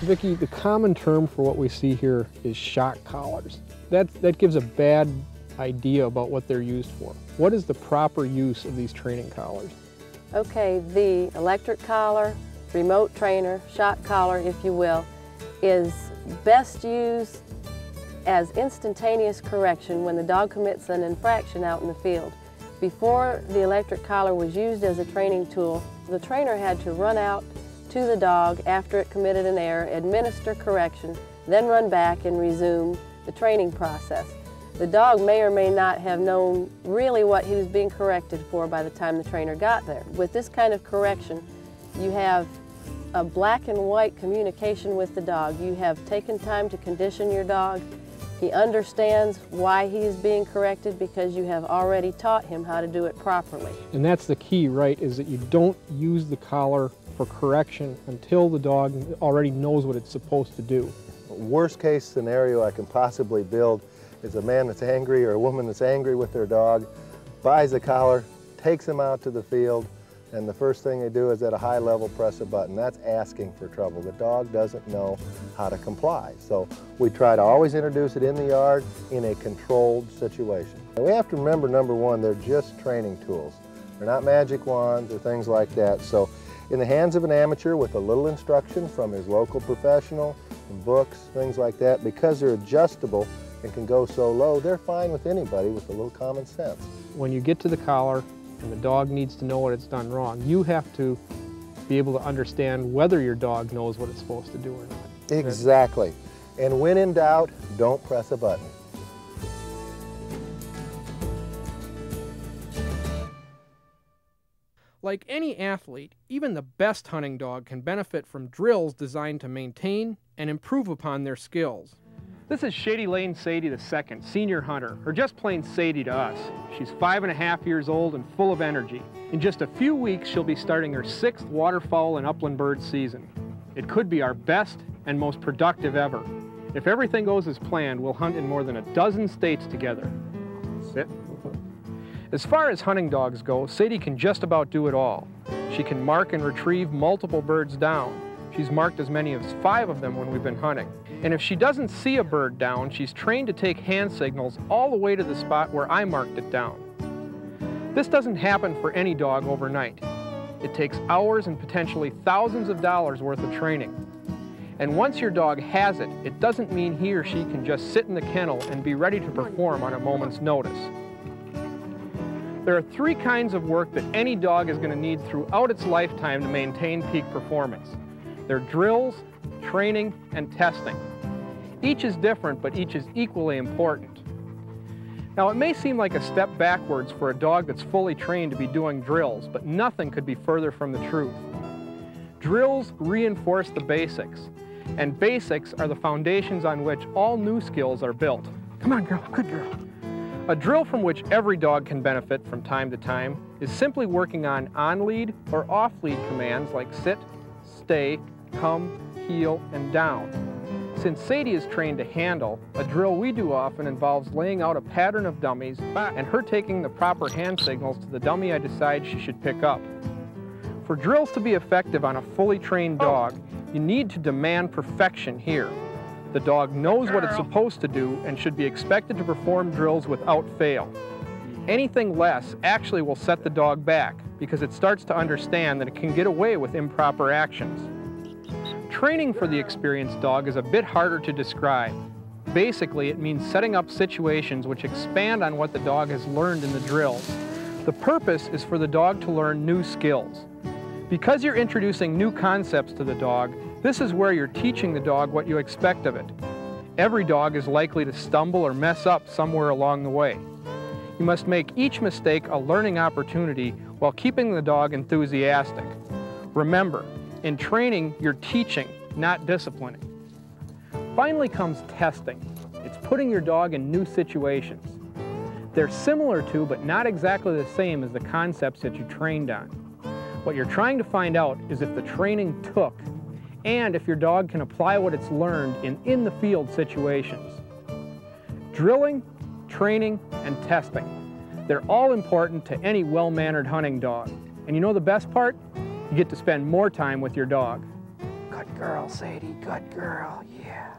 Vicki, the common term for what we see here is shock collars. That, that gives a bad idea about what they're used for. What is the proper use of these training collars? Okay, the electric collar, remote trainer, shock collar, if you will, is best used as instantaneous correction when the dog commits an infraction out in the field. Before the electric collar was used as a training tool, the trainer had to run out to the dog after it committed an error, administer correction, then run back and resume the training process. The dog may or may not have known really what he was being corrected for by the time the trainer got there. With this kind of correction, you have a black and white communication with the dog. You have taken time to condition your dog. He understands why he is being corrected because you have already taught him how to do it properly. And that's the key, right, is that you don't use the collar for correction until the dog already knows what it's supposed to do. Worst case scenario I can possibly build is a man that's angry or a woman that's angry with their dog, buys a collar, takes him out to the field, and the first thing they do is at a high level press a button. That's asking for trouble. The dog doesn't know how to comply. So we try to always introduce it in the yard in a controlled situation. And we have to remember, number one, they're just training tools. They're not magic wands or things like that. So in the hands of an amateur with a little instruction from his local professional, books, things like that, because they're adjustable and can go so low, they're fine with anybody with a little common sense. When you get to the collar, and the dog needs to know what it's done wrong. You have to be able to understand whether your dog knows what it's supposed to do or not. Exactly. And when in doubt, don't press a button. Like any athlete, even the best hunting dog can benefit from drills designed to maintain and improve upon their skills. This is Shady Lane Sadie II, senior hunter, or just plain Sadie to us. She's five and a half years old and full of energy. In just a few weeks, she'll be starting her sixth waterfowl and upland bird season. It could be our best and most productive ever. If everything goes as planned, we'll hunt in more than a dozen states together. Sit. As far as hunting dogs go, Sadie can just about do it all. She can mark and retrieve multiple birds down. She's marked as many as five of them when we've been hunting. And if she doesn't see a bird down, she's trained to take hand signals all the way to the spot where I marked it down. This doesn't happen for any dog overnight. It takes hours and potentially thousands of dollars worth of training. And once your dog has it, it doesn't mean he or she can just sit in the kennel and be ready to perform on a moment's notice. There are three kinds of work that any dog is going to need throughout its lifetime to maintain peak performance. They're drills, training, and testing. Each is different, but each is equally important. Now, it may seem like a step backwards for a dog that's fully trained to be doing drills, but nothing could be further from the truth. Drills reinforce the basics, and basics are the foundations on which all new skills are built. Come on, girl, good girl. A drill from which every dog can benefit from time to time is simply working on on-lead or off-lead commands like sit, stay, come, heel, and down. Since Sadie is trained to handle, a drill we do often involves laying out a pattern of dummies and her taking the proper hand signals to the dummy I decide she should pick up. For drills to be effective on a fully trained oh. dog, you need to demand perfection here. The dog knows what it's supposed to do and should be expected to perform drills without fail. Anything less actually will set the dog back because it starts to understand that it can get away with improper actions. Training for the experienced dog is a bit harder to describe. Basically, it means setting up situations which expand on what the dog has learned in the drills. The purpose is for the dog to learn new skills. Because you're introducing new concepts to the dog, this is where you're teaching the dog what you expect of it. Every dog is likely to stumble or mess up somewhere along the way. You must make each mistake a learning opportunity while keeping the dog enthusiastic. Remember, in training, you're teaching, not disciplining. Finally comes testing. It's putting your dog in new situations. They're similar to, but not exactly the same as the concepts that you trained on. What you're trying to find out is if the training took and if your dog can apply what it's learned in in-the-field situations. Drilling, training, and testing. They're all important to any well-mannered hunting dog. And you know the best part? You get to spend more time with your dog. Good girl, Sadie. Good girl. Yeah.